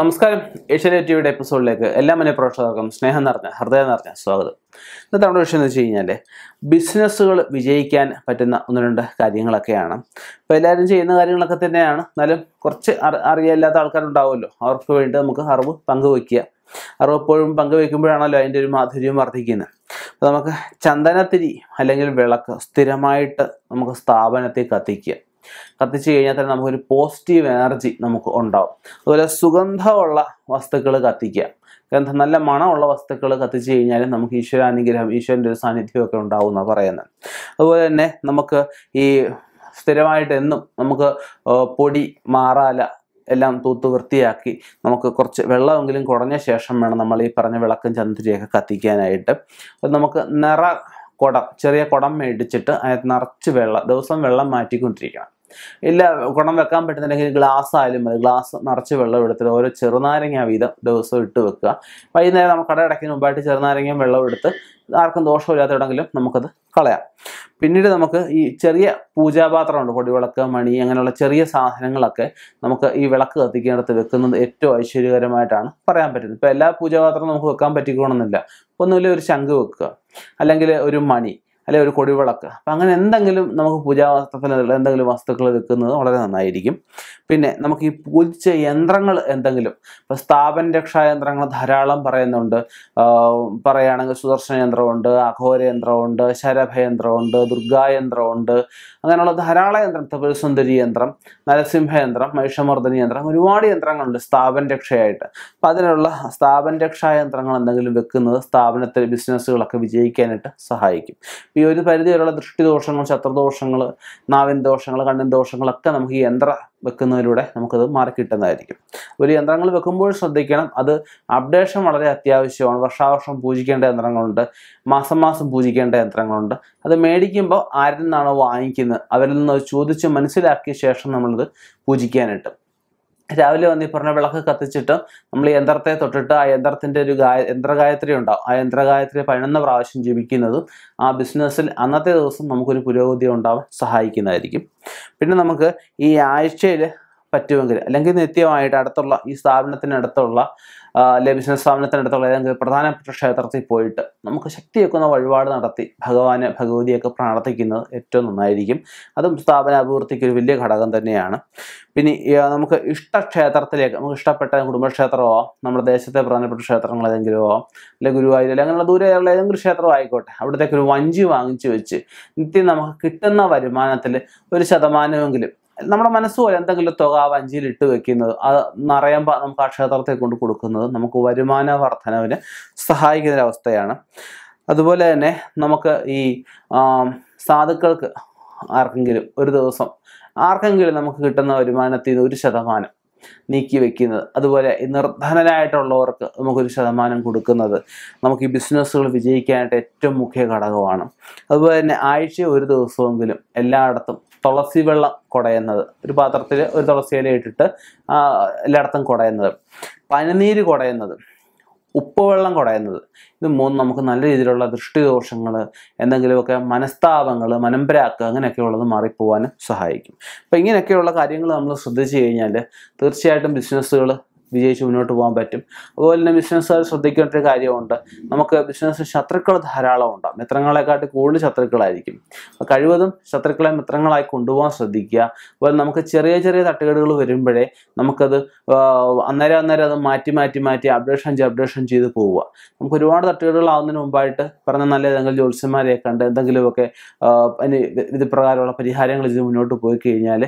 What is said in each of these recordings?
നമസ്കാരം. ഏഷ്യാനെറ്റ് ടിവിയുടെ എപ്പിസോഡിലേക്ക് എല്ലാ മന പ്രേക്ഷകർക്കും സ്നേഹം നിറഞ്ഞ ഹൃദയം നിറഞ്ഞ സ്വാഗതം. ഇന്നത്തെ നമ്മുടെ വിഷയം എന്ന് വെച്ച് കഴിഞ്ഞാൽ ബിസിനസ്സുകൾ വിജയിക്കാൻ പറ്റുന്ന ഒന്ന് രണ്ട് കാര്യങ്ങളൊക്കെയാണ്. ഇപ്പോൾ എല്ലാവരും ചെയ്യുന്ന കാര്യങ്ങളൊക്കെ തന്നെയാണ്. എന്നാലും കുറച്ച് അറിയില്ലാത്ത ആൾക്കാരുണ്ടാവുമല്ലോ. അവർക്ക് വേണ്ടി നമുക്ക് അറിവ് പങ്കുവയ്ക്കുക അറിവ് എപ്പോഴും പങ്കുവയ്ക്കുമ്പോഴാണല്ലോ അതിന്റെ ഒരു മാധുര്യം വർദ്ധിക്കുന്നത്. അപ്പോൾ നമുക്ക് ചന്ദനത്തിരി അല്ലെങ്കിൽ വിളക്ക് സ്ഥിരമായിട്ട് നമുക്ക് സ്ഥാപനത്തിൽ കത്തിക്കുക. കത്തിച്ച് കഴിഞ്ഞാൽ തന്നെ നമുക്കൊരു പോസിറ്റീവ് എനർജി നമുക്ക് ഉണ്ടാവും. അതുപോലെ സുഗന്ധമുള്ള വസ്തുക്കൾ കത്തിക്കുക. ഗന്ധം നല്ല മണമുള്ള വസ്തുക്കൾ കത്തിച്ച് കഴിഞ്ഞാൽ നമുക്ക് ഈശ്വരാനുഗ്രഹം ഈശ്വരന്റെ ഒരു സാന്നിധ്യമൊക്കെ ഉണ്ടാവും എന്നാണ് പറയുന്നത്. അതുപോലെ തന്നെ നമുക്ക് ഈ സ്ഥിരമായിട്ട് എന്നും നമുക്ക് പൊടി മാറാല എല്ലാം തൂത്ത് വൃത്തിയാക്കി നമുക്ക് കുറച്ച് വെള്ളമെങ്കിലും കുറഞ്ഞ ശേഷം വേണം നമ്മൾ ഈ പറഞ്ഞ വിളക്കും ചന്ദ്രിയൊക്കെ കത്തിക്കാനായിട്ട്. നമുക്ക് നിറ കുടം ചെറിയ കുടം മേടിച്ചിട്ട് അതിനകത്ത് നിറച്ച് വെള്ളം ദിവസം വെള്ളം മാറ്റിക്കൊണ്ടിരിക്കണം. ഇല്ല കുടം വെക്കാൻ പറ്റുന്നുണ്ടെങ്കിൽ ഗ്ലാസ് ആയാലും മതി. ഗ്ലാസ് നിറച്ച് വെള്ളം എടുത്തിട്ട് ഓരോ ചെറുനാരങ്ങ വീതം ദിവസം ഇട്ട് വെക്കുക. വൈകുന്നേരം നമ്മൾ കട മുമ്പായിട്ട് ചെറുനാരങ്ങയും വെള്ളം എടുത്ത് ആർക്കും ദോഷമില്ലാത്തവിടെങ്കിലും നമുക്കത് കളയാം. പിന്നീട് നമുക്ക് ഈ ചെറിയ പൂജാപാത്രമുണ്ട് പൊടിവിളക്ക് മണി അങ്ങനെയുള്ള ചെറിയ സാധനങ്ങളൊക്കെ നമുക്ക് ഈ വിളക്ക് കത്തിക്കുന്നിടത്ത് വെക്കുന്നത് ഏറ്റവും ഐശ്വര്യകരമായിട്ടാണ് പറയാൻ പറ്റുന്നത്. ഇപ്പോൾ എല്ലാ പൂജാപാത്രവും നമുക്ക് വെക്കാൻ പറ്റിക്കണമെന്നില്ല ഒന്നുമില്ല ഒരു ശംഖ് വെക്കുക. അല്ലെങ്കിൽ ഒരു മണി. അല്ലെങ്കിൽ ഒരു കൊടിവിളക്ക്. അപ്പം അങ്ങനെ എന്തെങ്കിലും നമുക്ക് പൂജാവസ്ത്രത്തിന് എന്തെങ്കിലും വസ്തുക്കൾ വെക്കുന്നത് വളരെ നന്നായിരിക്കും. പിന്നെ നമുക്ക് ഈ പൂജിച്ച യന്ത്രങ്ങൾ എന്തെങ്കിലും ഇപ്പോൾ സ്ഥാപന രക്ഷാ യന്ത്രങ്ങൾ ധാരാളം പറയുന്നുണ്ട്. പറയുകയാണെങ്കിൽ സുദർശന യന്ത്രമുണ്ട് അഘോര യന്ത്രമുണ്ട് ശരഭ യന്ത്രമുണ്ട് ദുർഗാ യന്ത്രമുണ്ട് അങ്ങനെയുള്ള ധാരാളം യന്ത്രം. തപസുന്ദരി യന്ത്രം നരസിംഹ യന്ത്രം മഹിഷമർദ്ദനി യന്ത്രം ഒരുപാട് യന്ത്രങ്ങളുണ്ട് സ്ഥാപന രക്ഷയായിട്ട്. അപ്പം അതിനുള്ള സ്ഥാപന രക്ഷാ യന്ത്രങ്ങൾ എന്തെങ്കിലും വെക്കുന്നത് സ്ഥാപനത്തിൽ ബിസിനസ്സുകളൊക്കെ വിജയിക്കാനായിട്ട് സഹായിക്കും. ഈ ഒരു പരിധി വരെയുള്ള ദൃഷ്ടിദോഷങ്ങൾ ശത്രുദോഷങ്ങൾ നാവിൻ ദോഷങ്ങൾ കണ്ണിൻ ദോഷങ്ങളൊക്കെ നമുക്ക് ഈ യന്ത്ര വെക്കുന്നതിലൂടെ നമുക്കത് മാറിക്കിട്ടുന്നതായിരിക്കും. ഒരു യന്ത്രങ്ങൾ വെക്കുമ്പോൾ ശ്രദ്ധിക്കണം അത് അപ്ഡേഷൻ വളരെ അത്യാവശ്യമാണ്. വർഷാവർഷം പൂജിക്കേണ്ട യന്ത്രങ്ങളുണ്ട് മാസം മാസം പൂജിക്കേണ്ട യന്ത്രങ്ങളുണ്ട്. അത് മേടിക്കുമ്പോൾ ആരിൽ നിന്നാണോ വാങ്ങിക്കുന്നത്? അവരിൽ നിന്ന് ചോദിച്ച് മനസ്സിലാക്കിയ ശേഷം നമ്മളത് പൂജിക്കാനായിട്ട് രാവിലെ വന്ന് ഈ പറഞ്ഞ വിളക്ക് കത്തിച്ചിട്ട് നമ്മൾ യന്ത്രത്തെ തൊട്ടിട്ട് ആ യന്ത്രത്തിന്റെ ഒരു ഗായ യന്ത്രഗായത്രി ഉണ്ടാവും. ആ യന്ത്രഗായത്രി പതിനൊന്ന് പ്രാവശ്യം ജപിക്കുന്നതും ആ ബിസിനസ്സിൽ അന്നത്തെ ദിവസം നമുക്കൊരു പുരോഗതി ഉണ്ടാവാൻ സഹായിക്കുന്നതായിരിക്കും. പിന്നെ നമുക്ക് ഈ ആഴ്ചയിൽ പറ്റുമെങ്കിൽ അല്ലെങ്കിൽ നിത്യമായിട്ട് അടുത്തുള്ള ഈ സ്ഥാപനത്തിനടുത്തുള്ള അല്ലെ ബിസിനസ് സ്ഥാപനത്തിനടുത്തുള്ള ഏതെങ്കിലും പ്രധാനപ്പെട്ട ക്ഷേത്രത്തിൽ പോയിട്ട് നമുക്ക് ശക്തി വെക്കുന്ന വഴിപാട് നടത്തി ഭഗവാനെ ഭഗവതിയൊക്കെ പ്രാർത്ഥിക്കുന്നത് ഏറ്റവും നന്നായിരിക്കും. അതും സ്ഥാപന അഭിവൃദ്ധിക്ക് ഒരു വലിയ ഘടകം തന്നെയാണ്. പിന്നെ നമുക്ക് ഇഷ്ടക്ഷേത്രത്തിലേക്ക് നമുക്ക് ഇഷ്ടപ്പെട്ട കുടുംബക്ഷേത്രമോ നമ്മുടെ ദേശത്തെ പ്രധാനപ്പെട്ട ക്ഷേത്രങ്ങൾ ഏതെങ്കിലും ആവാം അല്ലെങ്കിൽ ഗുരുവായൂർ അല്ലെങ്കിൽ അങ്ങനെയുള്ള ദൂരെയുള്ള ഏതെങ്കിലും ക്ഷേത്രം ആയിക്കോട്ടെ അവിടത്തേക്ക് ഒരു വഞ്ചി വാങ്ങിച്ചു വെച്ച് നിത്യം നമുക്ക് കിട്ടുന്ന വരുമാനത്തിൽ ഒരു ശതമാനമെങ്കിലും നമ്മുടെ മനസ്സ് പോലെ എന്തെങ്കിലും തുക വഞ്ചിയിൽ ഇട്ട് വെക്കുന്നത് അത് നിറയുമ്പോൾ നമുക്ക് ആ ക്ഷേത്രത്തെ കൊണ്ട് കൊടുക്കുന്നത് നമുക്ക് വരുമാന വർധനവിന് സഹായിക്കുന്ന ഒരു അവസ്ഥയാണ് അതുപോലെ തന്നെ നമുക്ക് ഈ സാധുക്കൾക്ക് ആർക്കെങ്കിലും ഒരു ദിവസം ആർക്കെങ്കിലും നമുക്ക് കിട്ടുന്ന വരുമാനത്തിൽ നിന്ന് ഒരു ശതമാനം നീക്കി വെക്കുന്നത് അതുപോലെ നിർധനരായിട്ടുള്ളവർക്ക് നമുക്കൊരു ശതമാനം കൊടുക്കുന്നത് നമുക്ക് ഈ ബിസിനസ്സുകൾ വിജയിക്കാനായിട്ട് ഏറ്റവും മുഖ്യ ഘടകമാണ്. അതുപോലെ തന്നെ ആഴ്ച ഒരു ദിവസമെങ്കിലും എല്ലായിടത്തും തുളസി വെള്ളം കുടയുന്നത്. ഒരു പാത്രത്തിൽ ഒരു തുളസി ഇല ഇട്ടിട്ട് എല്ലായിടത്തും കുടയുന്നത്. പനിനീര് കുടയുന്നത്. ഉപ്പുവെള്ളം കുടയുന്നത്. ഇത് മൂന്നും നമുക്ക് നല്ല രീതിയിലുള്ള ദൃഷ്ടിദോഷങ്ങൾ എന്തെങ്കിലുമൊക്കെ മനസ്താപങ്ങൾ മനംപരാക്ക് അങ്ങനെയൊക്കെയുള്ളത് മാറിപ്പോവാനും സഹായിക്കും. അപ്പം ഇങ്ങനെയൊക്കെയുള്ള കാര്യങ്ങൾ നമ്മൾ ശ്രദ്ധിച്ചു കഴിഞ്ഞാൽ തീർച്ചയായിട്ടും ബിസിനസ്സുകൾ വിജയിച്ച് മുന്നോട്ട് പോകാൻ പറ്റും. അതുപോലെ തന്നെ ബിസിനസ്സുകാർ ശ്രദ്ധിക്കേണ്ട ഒരു കാര്യമുണ്ട്. നമുക്ക് ബിസിനസ് ശത്രുക്കൾ ധാരാളം ഉണ്ടാകും മിത്രങ്ങളെക്കാട്ടി കൂടുതൽ ശത്രുക്കളായിരിക്കും. കഴിവതും ശത്രുക്കളെ മിത്രങ്ങളായി കൊണ്ടുപോകാൻ ശ്രദ്ധിക്കുക. അതുപോലെ നമുക്ക് ചെറിയ ചെറിയ തട്ടുകേടുകൾ വരുമ്പോഴേ നമുക്കത് അന്നേരം അന്നേരം അത് മാറ്റി മാറ്റി മാറ്റി അപ്ഡേഷൻ ചെയ്ത് അപ്ഡേഷൻ ചെയ്ത് പോവുക. നമുക്ക് ഒരുപാട് തട്ടുകേടുകളാവുന്നതിന് മുമ്പായിട്ട് പറഞ്ഞ നല്ല ഏതെങ്കിലും ജ്യോത്സ്യന്മാരെ കണ്ട് എന്തെങ്കിലുമൊക്കെ ഇത് പ്രകാരമുള്ള പരിഹാരങ്ങൾ ചെയ്ത് മുന്നോട്ട് പോയി കഴിഞ്ഞാൽ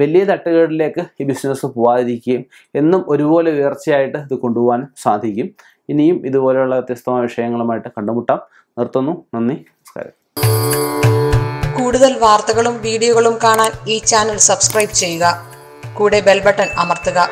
വലിയ തട്ടുകേടിലേക്ക് ഈ ബിസിനസ് പോകാതിരിക്കുകയും എന്നും ഒരുപോലെ ഉയർച്ചയായിട്ട് ഇത് കൊണ്ടുപോകാനും സാധിക്കും. ഇനിയും ഇതുപോലെയുള്ള വ്യത്യസ്തമായ വിഷയങ്ങളുമായിട്ട് കണ്ടുമുട്ടാം. നിർത്തുന്നു. നന്ദി. നമസ്കാരം. കൂടുതൽ വാർത്തകളും വീഡിയോകളും കാണാൻ ഈ ചാനൽ സബ്സ്ക്രൈബ് ചെയ്യുക. കൂടെ ബെൽബട്ടൺ അമർത്തുക.